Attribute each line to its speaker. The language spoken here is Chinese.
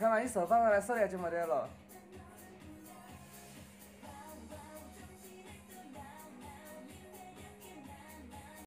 Speaker 1: 看嘛，你手放上来，射下就没得了。